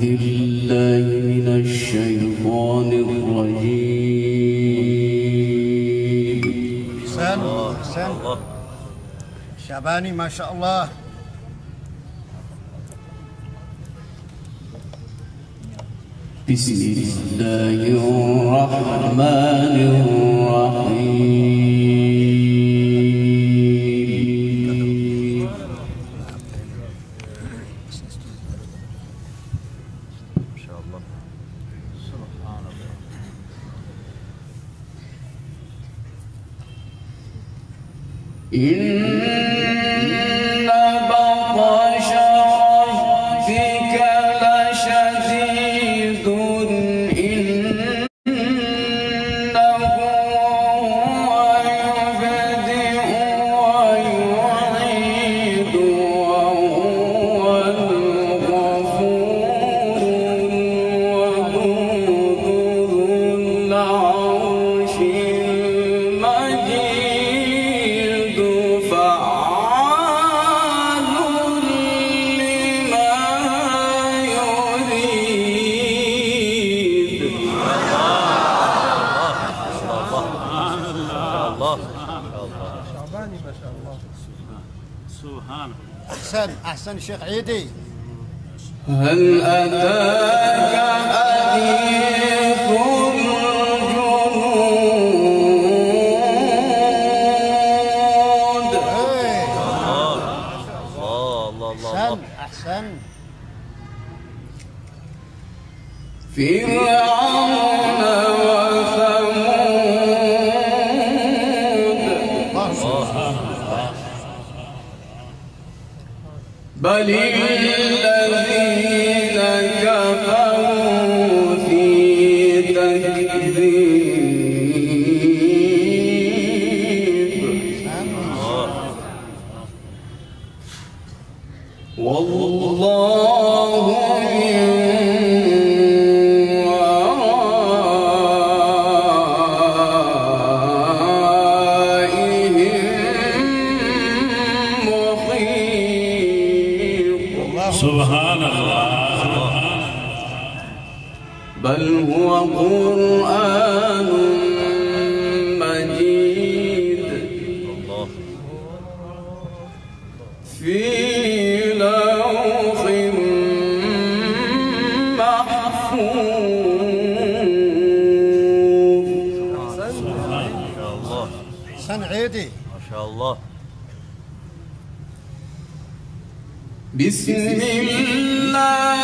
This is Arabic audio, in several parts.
بالله من الشيطان الرجيم. ما شاء الله بسم الله الرحمن الرحيم الله. سبحان الله. إن أحسن أحسن الشيخ عيدي. هل أتاك حديث Ali. سبحان الله. بل هو قرآن مجيد. في لوح محفوظ. سبحان سن عيدي. بسم الله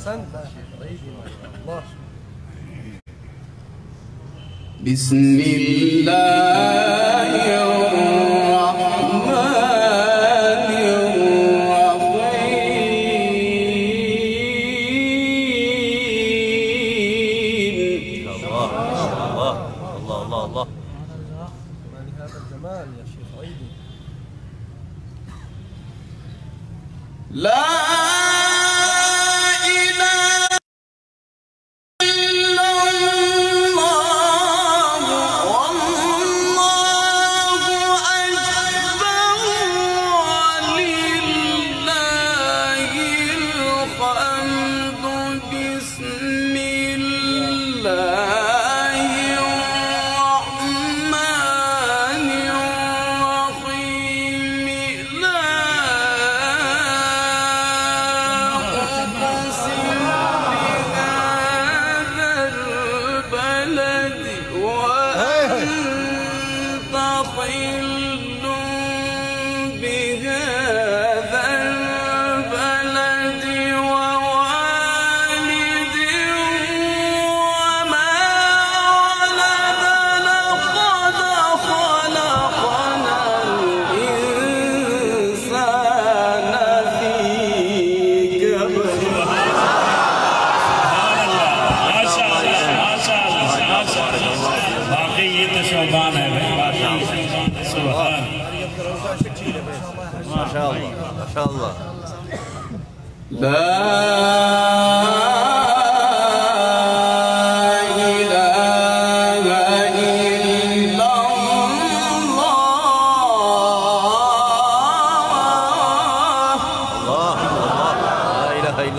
أحسنت الله. بسم الله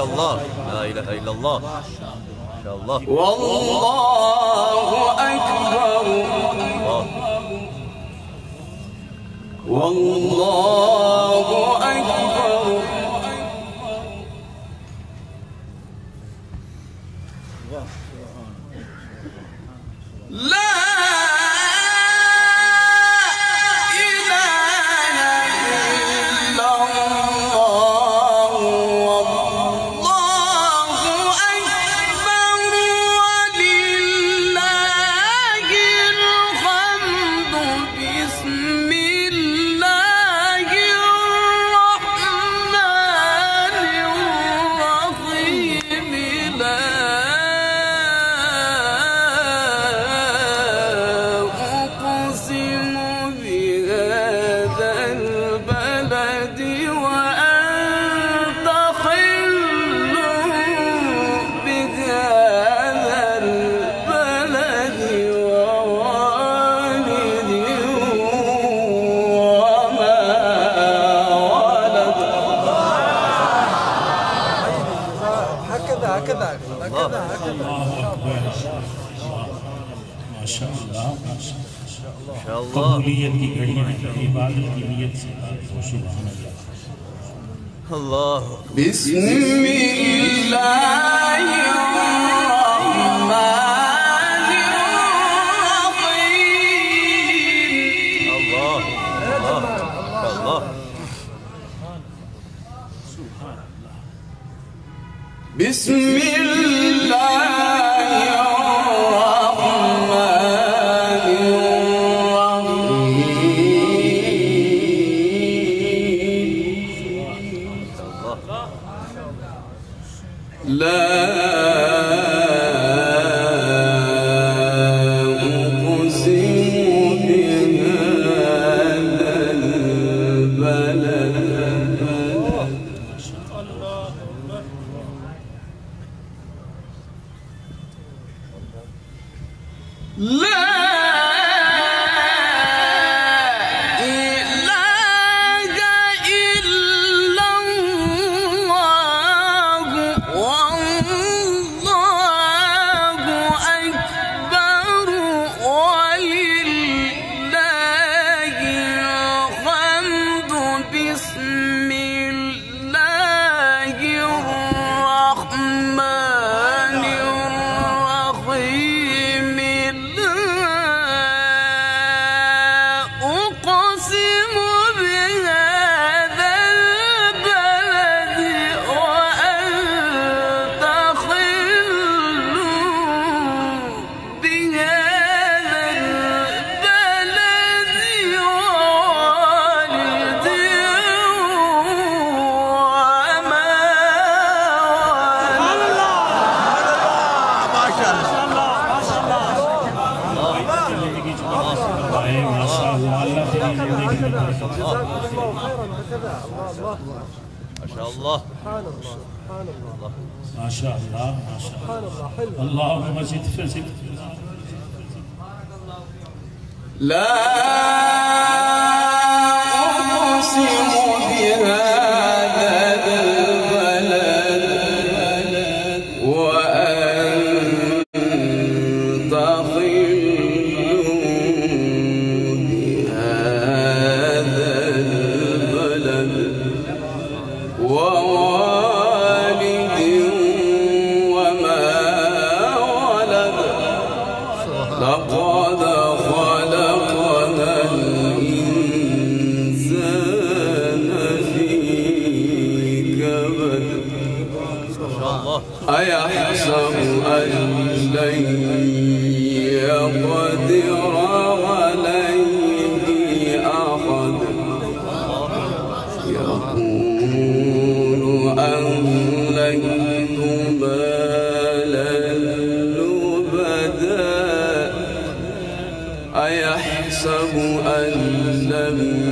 الله لا إله إلا الله ما شاء الله والله أكبر. الله. والله ماشاء اللہ قبولیت کی گھڑیاں ہیں عبادت کی نیت سے سبحان اللہ اللہ بسم اللہ بسم الله. الله. سبحان الله سبحان الله ما شاء الله ما شاء الله. اللهم زد فزد لا من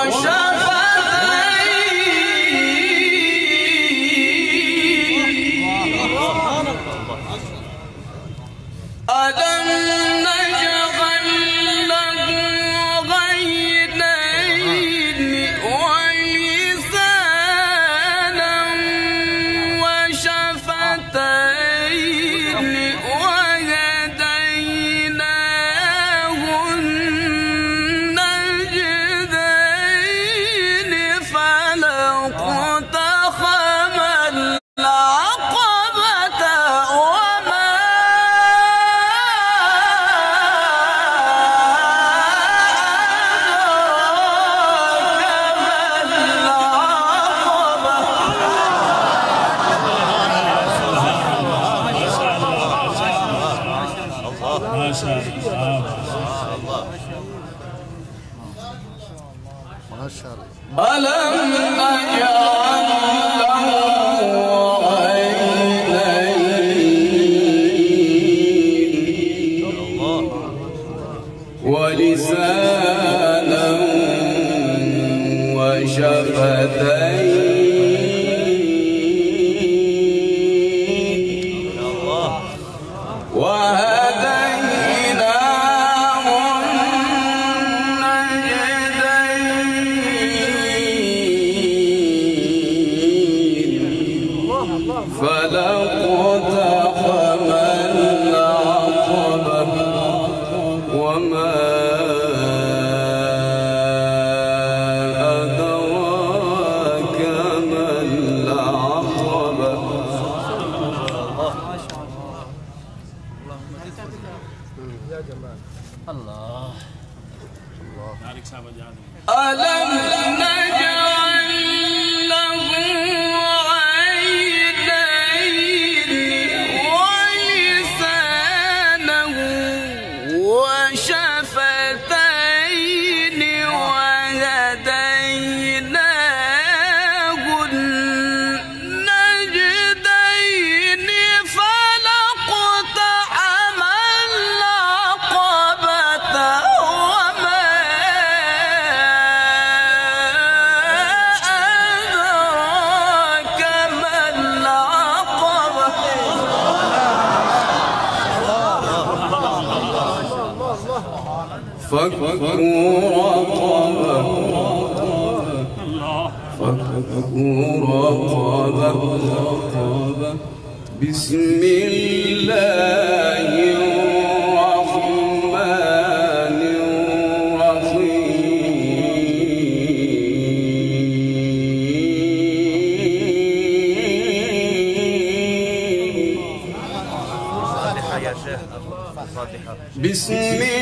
아, شفتيه اللہ اللہ اللہ مالک صاحب فكوا بسم الله الرحمن الرحيم. بسم الله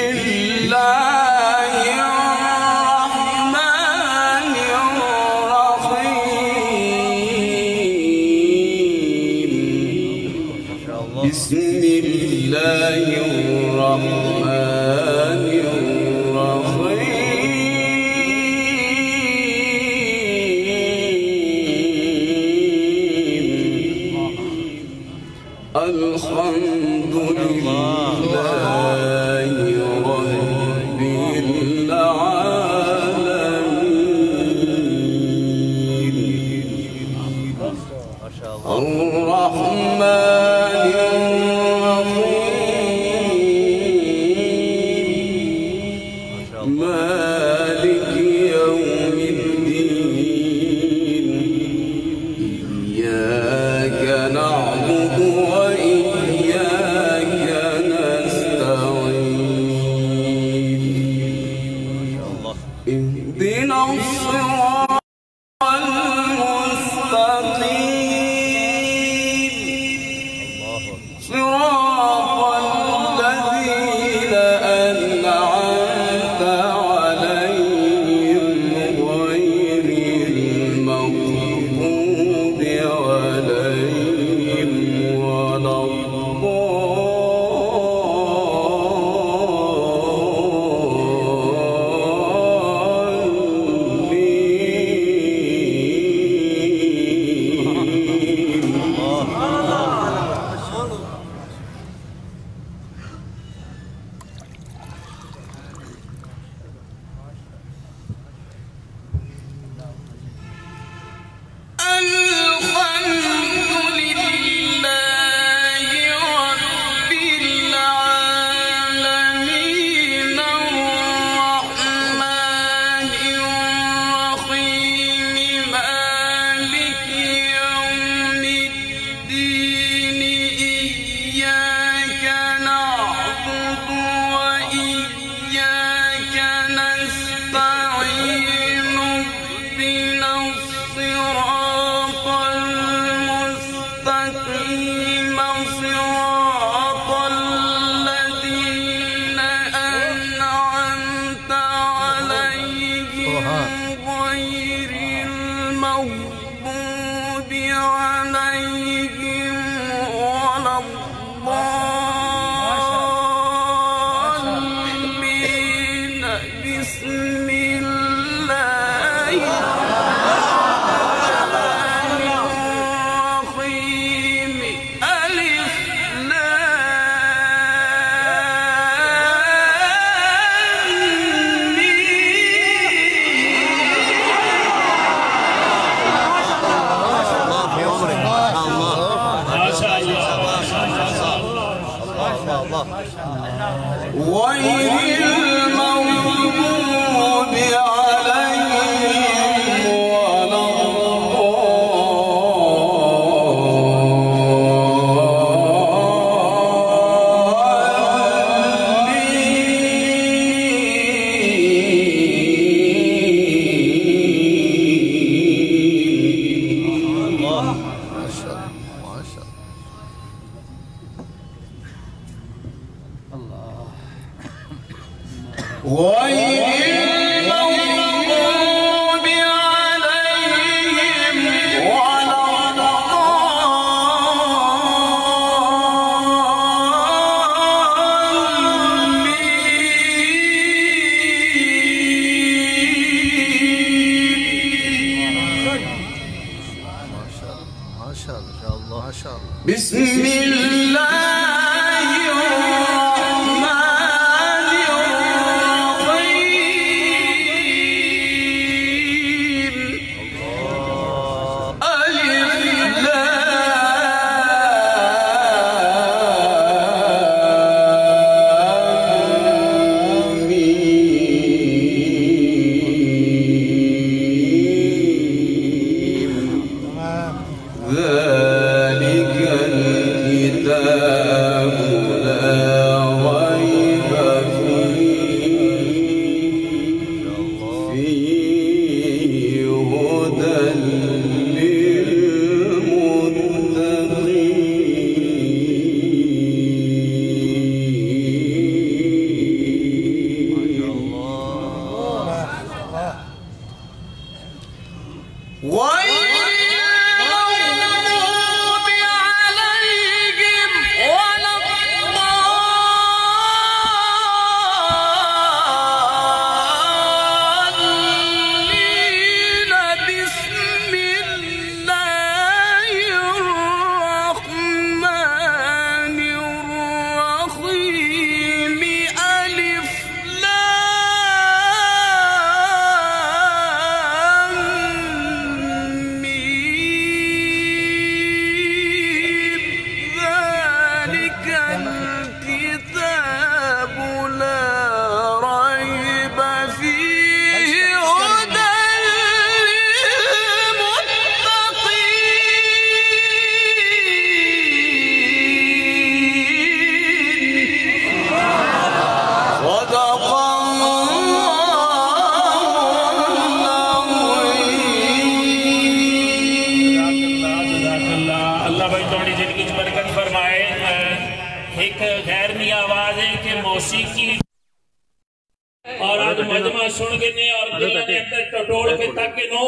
سن کے نے اور دل نے اندر ٹٹوڑ کے تک کے نو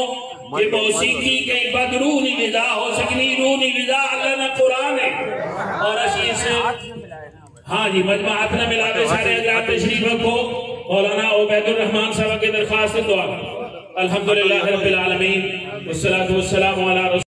کہ موسیقی کے بعد روح نہیں لدا ہو سکنی۔ روح نہیں لدا اللہ نہ قرآن ہے۔ اور اسی سے ہاں جی مجمعات نہ ملا کے سارے اللہ تشریف رکھو۔ مولانا عبید الرحمن صاحب کے درخواست دعا۔ الحمدللہ رب العالمین۔ والصلاة والسلام علی رسول